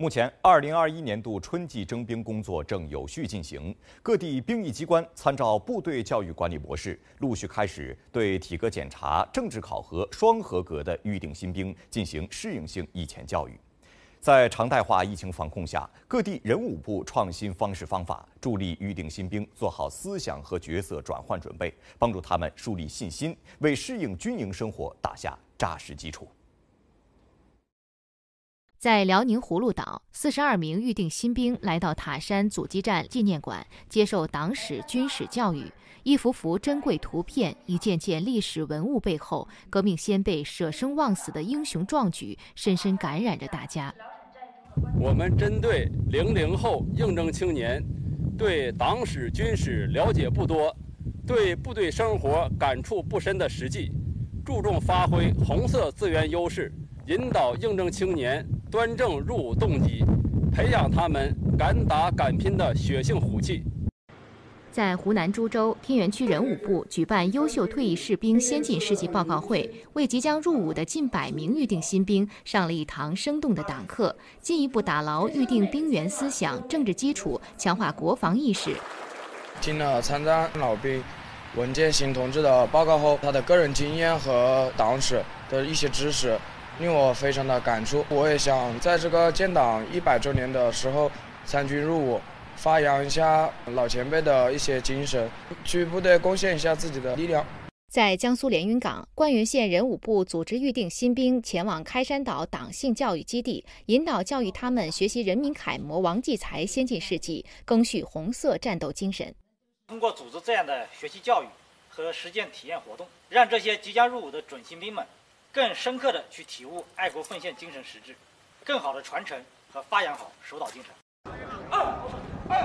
目前，二零二一年度春季征兵工作正有序进行，各地兵役机关参照部队教育管理模式，陆续开始对体格检查、政治考核双合格的预定新兵进行适应性役前教育。在常态化疫情防控下，各地人武部创新方式方法，助力预定新兵做好思想和角色转换准备，帮助他们树立信心，为适应军营生活打下扎实基础。在辽宁葫芦岛，四十二名预定新兵来到塔山阻击战纪念馆，接受党史、军史教育。一幅幅珍贵图片，一件件历史文物背后，革命先辈舍生忘死的英雄壮举，深深感染着大家。我们针对零零后应征青年，对党史、军史了解不多，对部队生活感触不深的实际，注重发挥红色资源优势，引导应征青年。端正入伍动机，培养他们敢打敢拼的血性虎气。在湖南株洲，天元区人武部举办优秀退役士兵先进事迹报告会，为即将入伍的近百名预定新兵上了一堂生动的党课，进一步打牢预定兵员思想、政治基础，强化国防意识。听了参战老兵文建新同志的报告后，他的个人经验和党史的一些知识。令我非常的感触，我也想在这个建党一百周年的时候参军入伍，发扬一下老前辈的一些精神，去部队贡献一下自己的力量。在江苏连云港，灌云县人武部组织预定新兵前往开山岛党性教育基地，引导教育他们学习人民楷模王继才先进事迹，赓续红色战斗精神。通过组织这样的学习教育和实践体验活动，让这些即将入伍的准新兵们。更深刻的去体悟爱国奉献精神实质，更好的传承和发扬好守岛精神。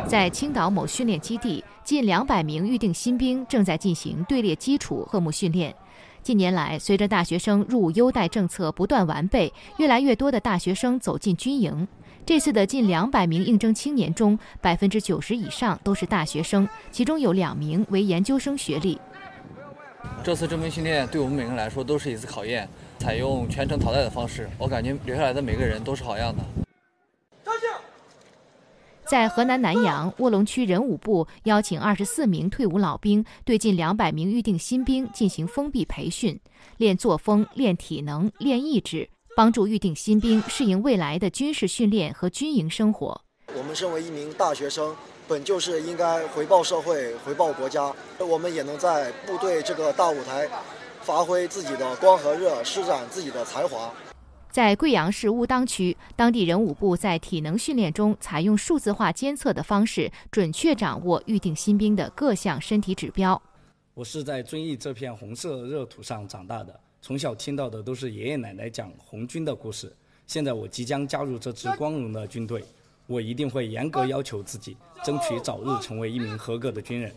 在青岛某训练基地，近两百名预定新兵正在进行队列基础贺目训练。近年来，随着大学生入伍优待政策不断完备，越来越多的大学生走进军营。这次的近两百名应征青年中，百分之九十以上都是大学生，其中有两名为研究生学历。这次征兵训练对我们每个人来说都是一次考验，采用全程淘汰的方式，我感觉留下来的每个人都是好样的。在河南南阳卧龙区人武部邀请二十四名退伍老兵对近两百名预定新兵进行封闭培训，练作风、练体能、练意志，帮助预定新兵适应未来的军事训练和军营生活。我们身为一名大学生。本就是应该回报社会、回报国家，我们也能在部队这个大舞台发挥自己的光和热，施展自己的才华。在贵阳市乌当区，当地人武部在体能训练中采用数字化监测的方式，准确掌握预定新兵的各项身体指标。我是在遵义这片红色热土上长大的，从小听到的都是爷爷奶奶讲红军的故事。现在我即将加入这支光荣的军队。我一定会严格要求自己，争取早日成为一名合格的军人。